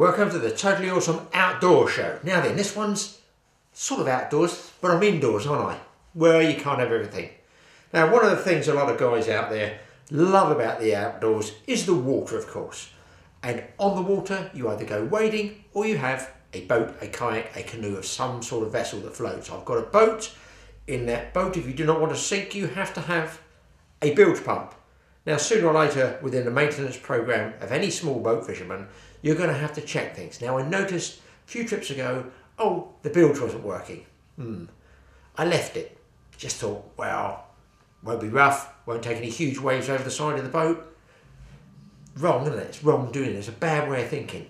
Welcome to the Totally Awesome Outdoor Show. Now then, this one's sort of outdoors, but I'm indoors, aren't I? Well, you can't have everything. Now, one of the things a lot of guys out there love about the outdoors is the water, of course. And on the water, you either go wading or you have a boat, a kayak, a canoe of some sort of vessel that floats. I've got a boat. In that boat, if you do not want to sink, you have to have a bilge pump. Now, sooner or later, within the maintenance program of any small boat fisherman, you're going to have to check things. Now, I noticed a few trips ago, oh, the bilge wasn't working. Hmm. I left it. Just thought, well, won't be rough, won't take any huge waves over the side of the boat. Wrong, isn't it? It's wrong doing it. It's a bad way of thinking.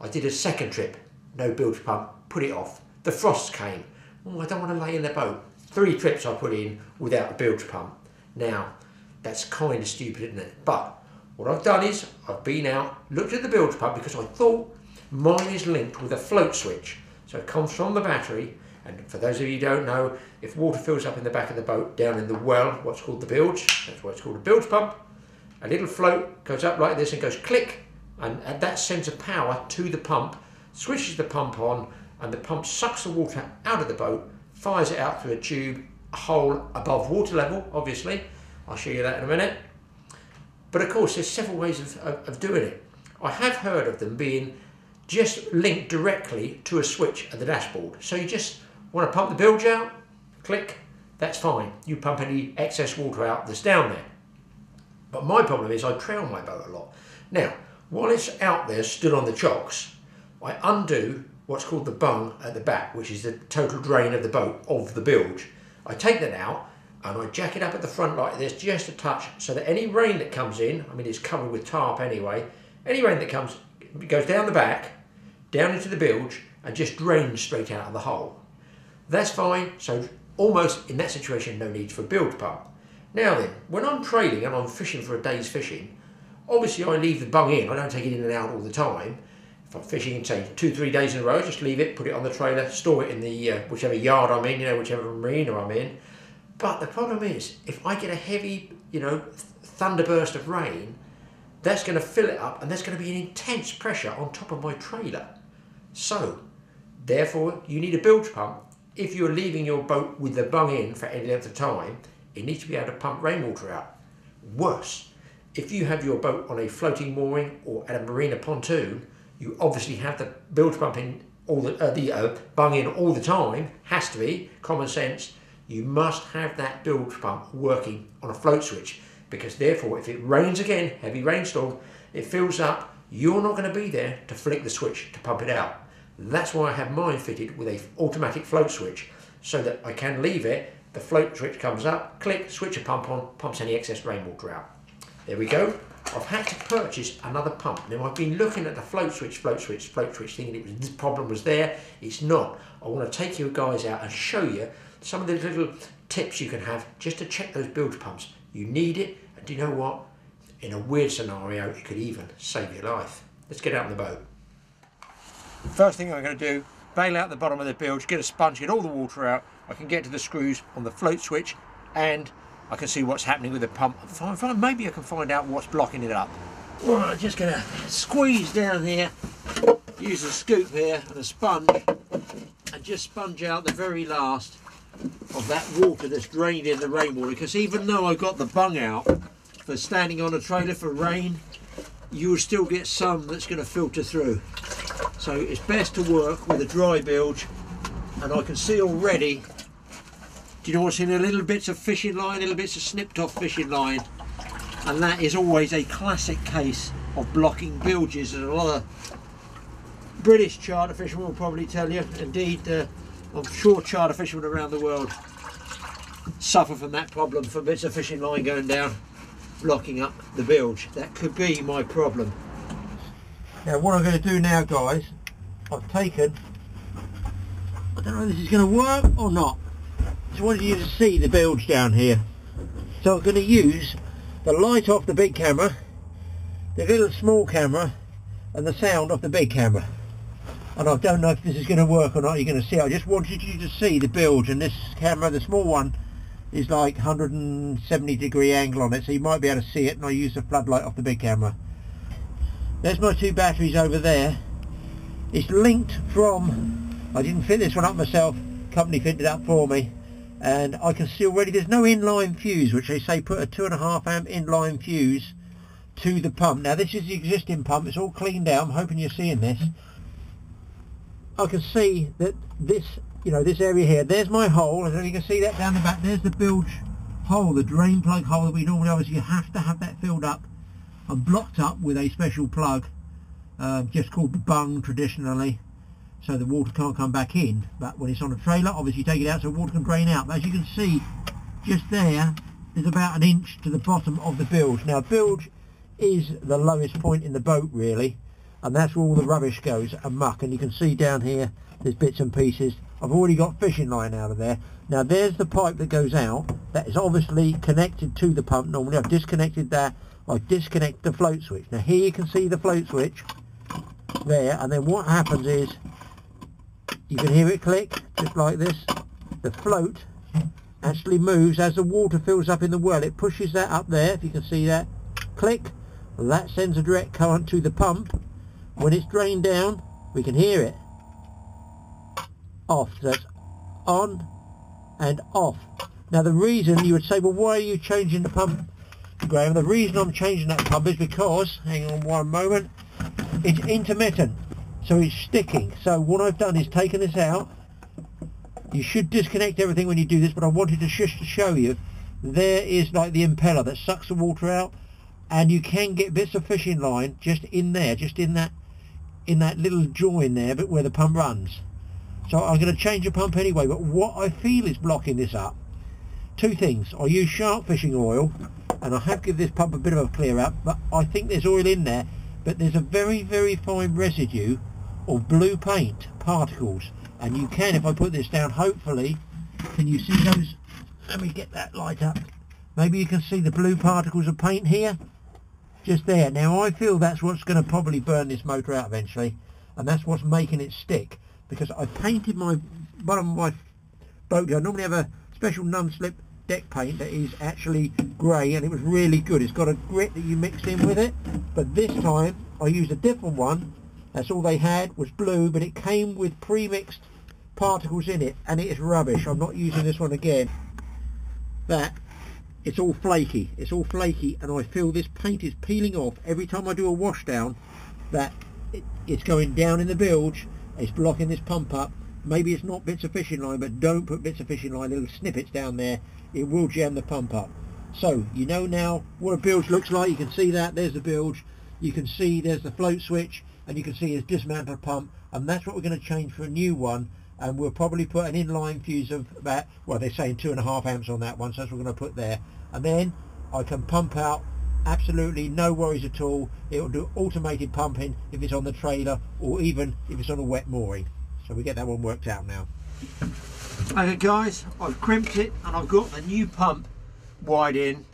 I did a second trip, no bilge pump, put it off. The frost came. Oh, I don't want to lay in the boat. Three trips I put in without a bilge pump. Now, that's kind of stupid, isn't it? But what I've done is I've been out, looked at the bilge pump because I thought mine is linked with a float switch. So it comes from the battery. And for those of you who don't know, if water fills up in the back of the boat down in the well, what's called the bilge, that's why it's called a bilge pump, a little float goes up like this and goes click, and that sends a power to the pump, switches the pump on, and the pump sucks the water out of the boat, fires it out through a tube, a hole above water level, obviously. I'll show you that in a minute. But of course, there's several ways of, of, of doing it. I have heard of them being just linked directly to a switch at the dashboard. So you just want to pump the bilge out, click, that's fine. You pump any excess water out that's down there. But my problem is I trail my boat a lot. Now, while it's out there stood on the chocks, I undo what's called the bung at the back, which is the total drain of the boat of the bilge. I take that out and I jack it up at the front like this just a touch so that any rain that comes in, I mean it's covered with tarp anyway, any rain that comes goes down the back, down into the bilge and just drains straight out of the hole. That's fine, so almost in that situation no need for a bilge pump. Now then, when I'm trailing and I'm fishing for a day's fishing, obviously I leave the bung in, I don't take it in and out all the time. If I'm fishing, say, two, three days in a row, just leave it, put it on the trailer, store it in the uh, whichever yard I'm in, you know, whichever marina I'm in. But the problem is, if I get a heavy, you know, thunderburst of rain, that's going to fill it up and there's going to be an intense pressure on top of my trailer. So, therefore, you need a bilge pump. If you're leaving your boat with the bung in for any length of time, it needs to be able to pump rainwater out. Worse, if you have your boat on a floating mooring or at a marina pontoon, you obviously have the bilge pump in all the, uh, the uh, bung in all the time, has to be, common sense, you must have that bilge pump working on a float switch because therefore if it rains again, heavy rainstorm, it fills up, you're not going to be there to flick the switch to pump it out. That's why I have mine fitted with a automatic float switch so that I can leave it, the float switch comes up, click, switch a pump on, pumps any excess rainwater out. There we go. I've had to purchase another pump. Now I've been looking at the float switch, float switch, float switch, thinking it was this problem was there. It's not. I want to take you guys out and show you some of the little tips you can have just to check those bilge pumps. You need it, and do you know what? In a weird scenario, it could even save your life. Let's get out on the boat. First thing I'm going to do, bail out the bottom of the bilge, get a sponge, get all the water out. I can get to the screws on the float switch, and I can see what's happening with the pump. Maybe I can find out what's blocking it up. Well, I'm just going to squeeze down here, use a scoop here and a sponge, and just sponge out the very last of that water that's drained in the rainwater because even though I got the bung out for standing on a trailer for rain you will still get some that's going to filter through. So it's best to work with a dry bilge and I can see already do you know what's in a little bits of fishing line little bits of snipped off fishing line? And that is always a classic case of blocking bilges and a lot of British charter fishermen will probably tell you indeed uh, I'm sure charter fishermen around the world suffer from that problem for bits of fishing line going down, blocking up the bilge. That could be my problem. Now what I'm going to do now guys, I've taken, I don't know if this is going to work or not. Just wanted you to see the bilge down here. So I'm going to use the light off the big camera, the little small camera and the sound off the big camera and I don't know if this is going to work or not you're going to see. I just wanted you to see the bilge and this camera the small one is like 170 degree angle on it so you might be able to see it and I use the floodlight off the big camera. There's my two batteries over there. It's linked from I didn't fit this one up myself company fitted it up for me and I can see already there's no inline fuse which they say put a two and a half amp inline fuse to the pump. Now this is the existing pump it's all cleaned out I'm hoping you're seeing this I can see that this you know this area here there's my hole and you can see that down the back there's the bilge hole the drain plug hole that we normally obviously you have to have that filled up and blocked up with a special plug uh, just called the bung traditionally so the water can't come back in. But when it's on a trailer obviously you take it out so water can drain out. But as you can see just there's about an inch to the bottom of the bilge. Now bilge is the lowest point in the boat really and that's where all the rubbish goes and muck and you can see down here there's bits and pieces. I've already got fishing line out of there. Now there's the pipe that goes out that is obviously connected to the pump. Normally I've disconnected that. I disconnect the float switch. Now here you can see the float switch there. And then what happens is you can hear it click just like this. The float actually moves as the water fills up in the well. It pushes that up there if you can see that. Click. That sends a direct current to the pump when it's drained down we can hear it. Off so that's on and off. Now the reason you would say well why are you changing the pump Graeme? The reason I'm changing that pump is because hang on one moment it's intermittent so it's sticking. So what I've done is taken this out. You should disconnect everything when you do this but I wanted to just to show you. There is like the impeller that sucks the water out and you can get bits of fishing line just in there just in that in that little join there but where the pump runs. So I'm going to change the pump anyway but what I feel is blocking this up two things. I use shark fishing oil and I have given this pump a bit of a clear up but I think there's oil in there but there's a very very fine residue of blue paint particles. And you can if I put this down hopefully can you see those? Let me get that light up. Maybe you can see the blue particles of paint here just there. Now I feel that's what's going to probably burn this motor out eventually and that's what's making it stick because I painted my bottom of my boat I normally have a special non-slip deck paint that is actually grey and it was really good. It's got a grit that you mix in with it but this time I used a different one. That's all they had was blue but it came with pre-mixed particles in it and it is rubbish. I'm not using this one again. That it's all flaky. It's all flaky and I feel this paint is peeling off every time I do a wash down that it, it's going down in the bilge. It's blocking this pump up. Maybe it's not bits of fishing line but don't put bits of fishing line little snippets down there. It will jam the pump up. So you know now what a bilge looks like. You can see that. There's the bilge. You can see there's the float switch and you can see it's dismantled pump and that's what we're going to change for a new one and we'll probably put an inline fuse of about well they're saying two and a half amps on that one so that's what we're going to put there. And then I can pump out absolutely no worries at all. It'll do automated pumping if it's on the trailer or even if it's on a wet mooring. So we get that one worked out now. Okay guys. I've crimped it and I've got the new pump wide in.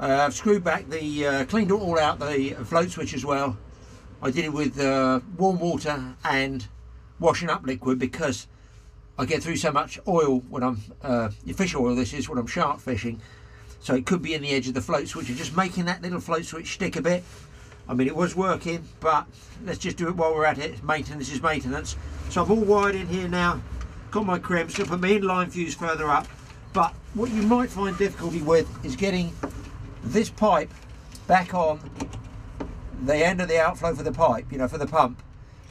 Uh, I've screwed back the uh, cleaned all out the float switch as well. I did it with uh, warm water and washing up liquid because I get through so much oil when I'm uh, fish oil this is when I'm shark fishing. So it could be in the edge of the float switch just making that little float switch stick a bit. I mean it was working but let's just do it while we're at it. Maintenance is maintenance. So I'm all wired in here now. Got my crimps to put my inline fuse further up. But what you might find difficulty with is getting this pipe back on the end of the outflow for the pipe you know for the pump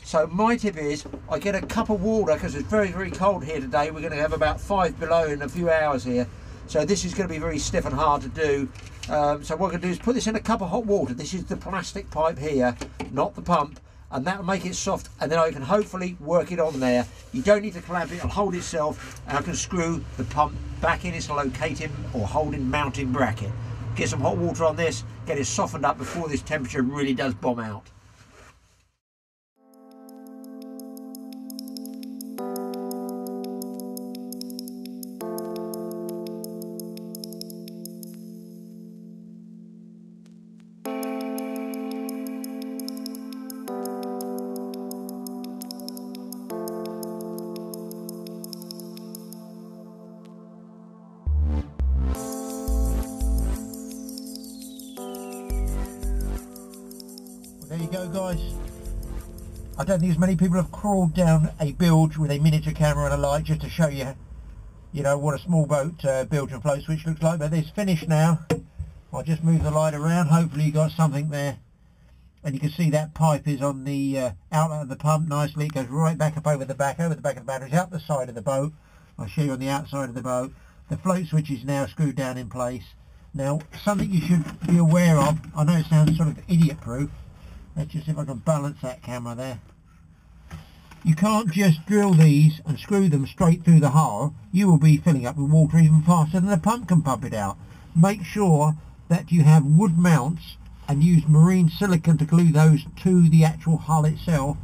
so my tip is I get a cup of water because it's very very cold here today we're going to have about five below in a few hours here so this is going to be very stiff and hard to do. Um, so what I'm going to do is put this in a cup of hot water. This is the plastic pipe here, not the pump. And that will make it soft and then I can hopefully work it on there. You don't need to clamp it, it'll hold itself and I can screw the pump back in its locating or holding mounting bracket. Get some hot water on this, get it softened up before this temperature really does bomb out. I don't think as many people have crawled down a bilge with a miniature camera and a light just to show you, you know, what a small boat uh, bilge and float switch looks like. But it's finished now. I'll just move the light around. Hopefully you got something there. And you can see that pipe is on the uh, outlet of the pump nicely. It goes right back up over the back, over the back of the batteries, up the side of the boat. I'll show you on the outside of the boat. The float switch is now screwed down in place. Now, something you should be aware of, I know it sounds sort of idiot-proof. Let's just see if I can balance that camera there. You can't just drill these and screw them straight through the hull. You will be filling up with water even faster than the pump can pump it out. Make sure that you have wood mounts and use marine silicon to glue those to the actual hull itself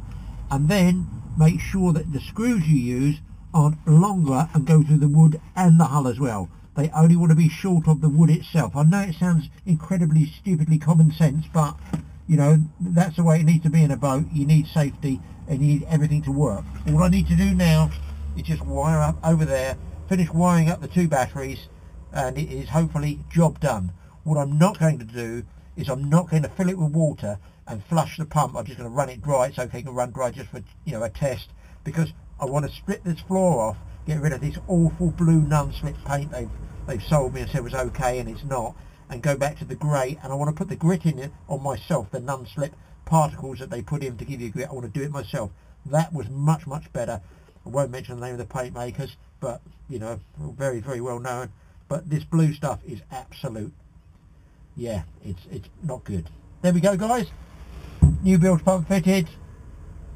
and then make sure that the screws you use aren't longer and go through the wood and the hull as well. They only want to be short of the wood itself. I know it sounds incredibly stupidly common sense, but you know that's the way it needs to be in a boat. You need safety and you need everything to work. All I need to do now is just wire up over there, finish wiring up the two batteries, and it is hopefully job done. What I'm not going to do is I'm not going to fill it with water and flush the pump. I'm just going to run it dry. It's okay can run dry just for you know a test because I want to strip this floor off, get rid of this awful blue non-slip paint they've they've sold me and said was okay and it's not, and go back to the grey. And I want to put the grit in it on myself, the non-slip particles that they put in to give you grit. I want to do it myself. That was much much better. I won't mention the name of the paint makers, but you know, very very well known. But this blue stuff is absolute. Yeah, it's it's not good. There we go, guys. New bilge pump fitted,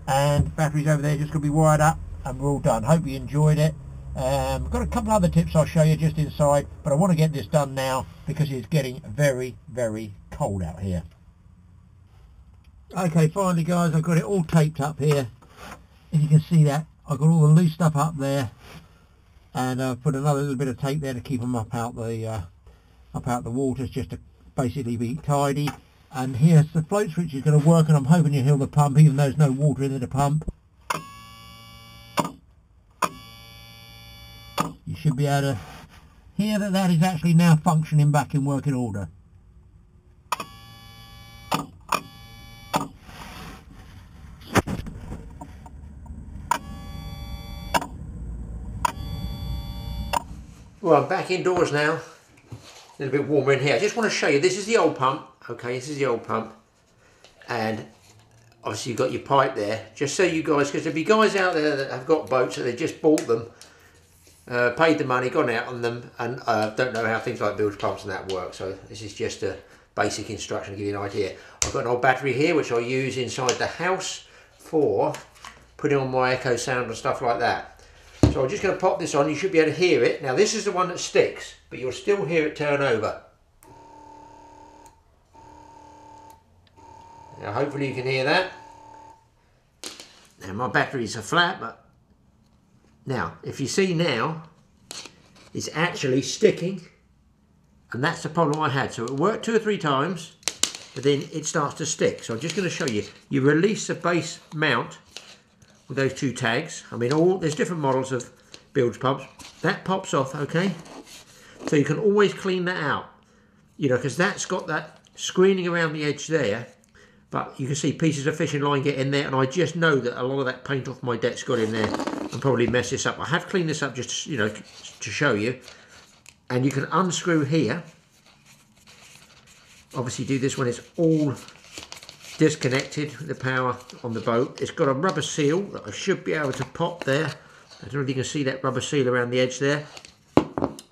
and batteries over there just going to be wired up, and we're all done. Hope you enjoyed it. Um, I've got a couple other tips I'll show you just inside, but I want to get this done now because it's getting very, very cold out here. Okay, finally guys, I've got it all taped up here. If you can see that, I've got all the loose stuff up there, and I've put another little bit of tape there to keep them up out the uh, up out the waters, just to basically be tidy. And here's the float switch is going to work, and I'm hoping you hear the pump, even though there's no water in the pump. Should be able to hear that that is actually now functioning back in working order. Well, I'm back indoors now. A little bit warmer in here. I just want to show you, this is the old pump. Okay, this is the old pump. And obviously you've got your pipe there. Just so you guys, because there'll be guys out there that have got boats and they just bought them, uh, paid the money, gone out on them, and uh, don't know how things like bilge pumps and that work. So this is just a basic instruction to give you an idea. I've got an old battery here, which I use inside the house for putting on my echo sound and stuff like that. So I'm just going to pop this on. You should be able to hear it. Now this is the one that sticks, but you'll still hear it turn over. Now hopefully you can hear that. Now my batteries are flat, but now if you see now, it's actually sticking, and that's the problem I had. So it worked two or three times, but then it starts to stick. So I'm just going to show you. You release the base mount with those two tags. I mean, all there's different models of bilge pumps. That pops off, okay? So you can always clean that out, you know, because that's got that screening around the edge there. But you can see pieces of fishing line get in there, and I just know that a lot of that paint off my deck's got in there and probably mess this up. I have cleaned this up just, you know, to show you. And you can unscrew here. Obviously do this when it's all disconnected the power on the boat. It's got a rubber seal that I should be able to pop there. I don't know if you can see that rubber seal around the edge there.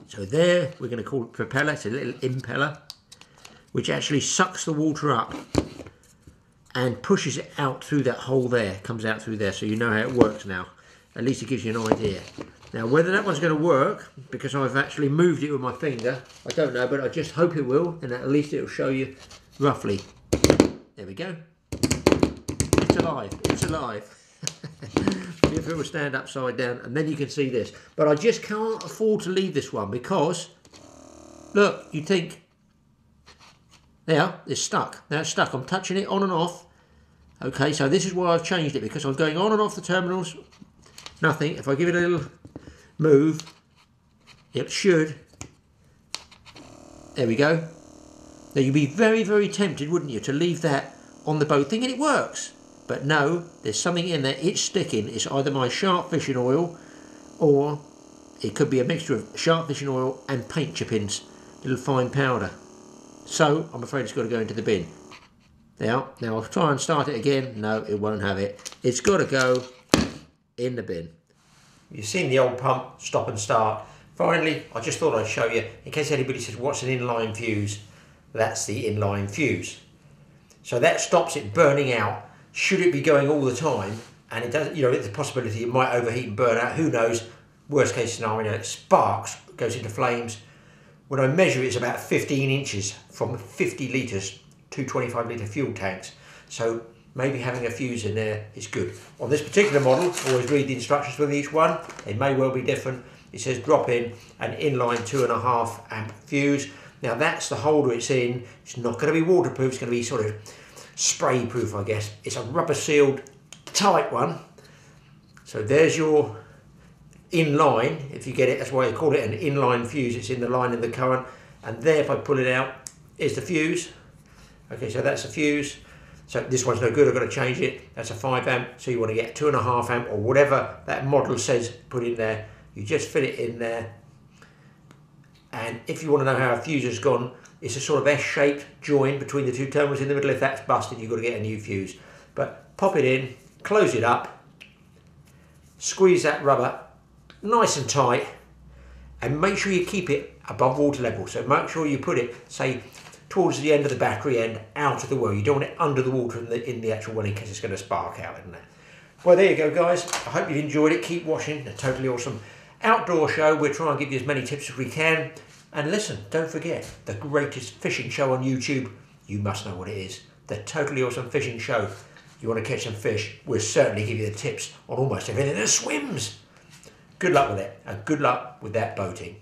So there, we're going to call it propeller. It's a little impeller, which actually sucks the water up and pushes it out through that hole there. Comes out through there, so you know how it works now. At least it gives you an idea. Now, whether that one's going to work, because I've actually moved it with my finger, I don't know, but I just hope it will, and at least it'll show you roughly there we go. It's alive. It's alive. if it will stand upside down, and then you can see this. But I just can't afford to leave this one because, look, you think, there, it's stuck. Now it's stuck. I'm touching it on and off. Okay, so this is why I've changed it because I'm going on and off the terminals. Nothing. If I give it a little move, it should. There we go. Now you'd be very, very tempted, wouldn't you, to leave that on the boat thinking it works. But no, there's something in there, it's sticking. It's either my shark fishing oil or it could be a mixture of shark fishing oil and paint chippings, little fine powder. So I'm afraid it's got to go into the bin. Now, now I'll try and start it again. No, it won't have it. It's got to go in the bin. You've seen the old pump stop and start. Finally, I just thought I'd show you, in case anybody says, what's an inline fuse? That's the inline fuse. So that stops it burning out. Should it be going all the time, and it does, you know, it's a possibility it might overheat and burn out, who knows? Worst case scenario, it sparks, goes into flames. When I measure it's about 15 inches from 50 litres to 25 litre fuel tanks. So maybe having a fuse in there is good. On this particular model, always read the instructions with each one. They may well be different. It says drop in an inline two and a half amp fuse. Now that's the holder it's in. It's not going to be waterproof. It's going to be sort of spray proof, I guess. It's a rubber sealed tight one. So there's your inline, if you get it, that's why they call it an inline fuse. It's in the line of the current. And there, if I pull it out, is the fuse. Okay, so that's a fuse. So this one's no good, I've got to change it. That's a 5 amp, so you want to get 2.5 amp or whatever that model says put in there. You just fit it in there. And if you want to know how a fuse has gone, it's a sort of S-shaped join between the two terminals in the middle. If that's busted, you've got to get a new fuse. But pop it in, close it up, squeeze that rubber nice and tight, and make sure you keep it above water level. So make sure you put it, say, towards the end of the battery end, out of the well. You don't want it under the water in the, in the actual well in case it's going to spark out, isn't it? Well, there you go, guys. I hope you've enjoyed it. Keep watching. A totally awesome outdoor show. We'll try and give you as many tips as we can. And listen, don't forget, the greatest fishing show on YouTube, you must know what it is. The Totally Awesome Fishing Show. You want to catch some fish, we'll certainly give you the tips on almost everything that swims. Good luck with it, and good luck with that boating.